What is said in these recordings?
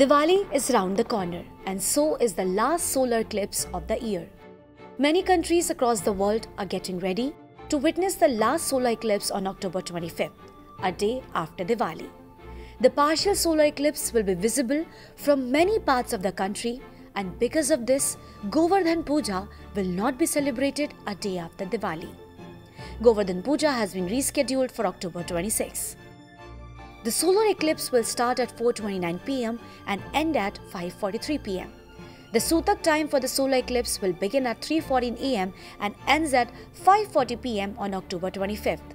Diwali is round the corner, and so is the last solar eclipse of the year. Many countries across the world are getting ready to witness the last solar eclipse on October 25th, a day after Diwali. The partial solar eclipse will be visible from many parts of the country, and because of this, Govardhan Puja will not be celebrated a day after Diwali. Govardhan Puja has been rescheduled for October 26. The solar eclipse will start at 4:29 pm and end at 5:43 pm. The Sutak time for the solar eclipse will begin at 3:14 am and ends at 5:40 pm on October 25th.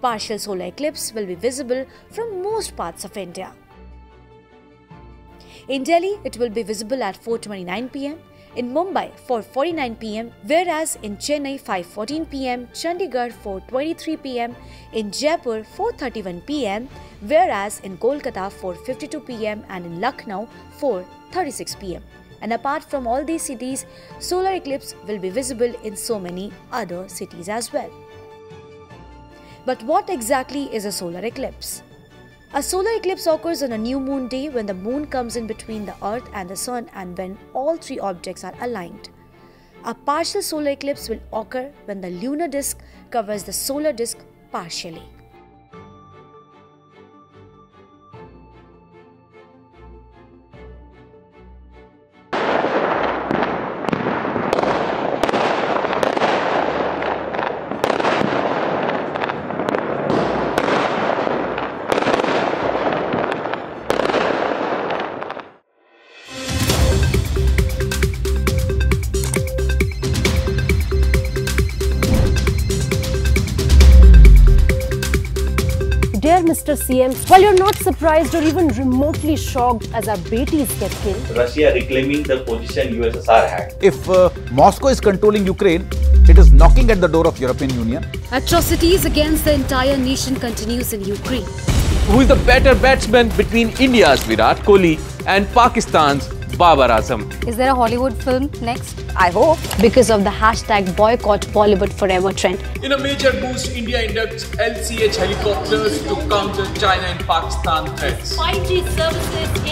Partial solar eclipse will be visible from most parts of India. In Delhi, it will be visible at 4:29 pm, in Mumbai 4:49 pm, whereas in Chennai 5:14 pm, Chandigarh 4:23 pm, in Jaipur 4:31 pm, whereas in Kolkata 4:52 pm and in Lucknow 4:36 pm. And apart from all these cities, solar eclipse will be visible in so many other cities as well. But what exactly is a solar eclipse? A solar eclipse occurs on a new moon day when the moon comes in between the earth and the sun and when all three objects are aligned. A partial solar eclipse will occur when the lunar disk covers the solar disk partially. Dear Mr. CM, while you're not surprised or even remotely shocked as our Betis get killed, Russia reclaiming the position USSR had. If uh, Moscow is controlling Ukraine, it is knocking at the door of European Union. Atrocities against the entire nation continues in Ukraine. Who is the better batsman between India's Virat Kohli and Pakistan's Babar Azam? Is there a Hollywood film next? I hope because of the hashtag boycott Bollywood forever trend. In a major boost, India inducts LCH helicopters to counter China and Pakistan threats. 5G services